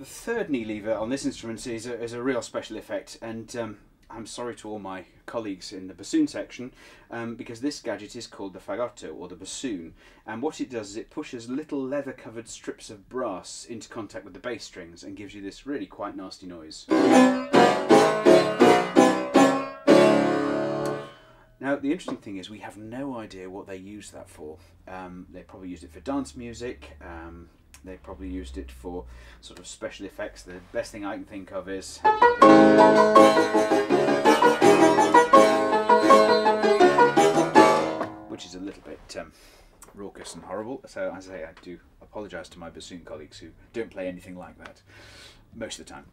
The third knee lever on this instrument is a, is a real special effect, and um, I'm sorry to all my colleagues in the bassoon section um, because this gadget is called the fagotto or the bassoon and what it does is it pushes little leather covered strips of brass into contact with the bass strings and gives you this really quite nasty noise. Now, the interesting thing is, we have no idea what they use that for. Um, they probably used it for dance music, um, they probably used it for sort of special effects. The best thing I can think of is. Which is a little bit um, raucous and horrible. So, as I say, I do apologise to my bassoon colleagues who don't play anything like that most of the time.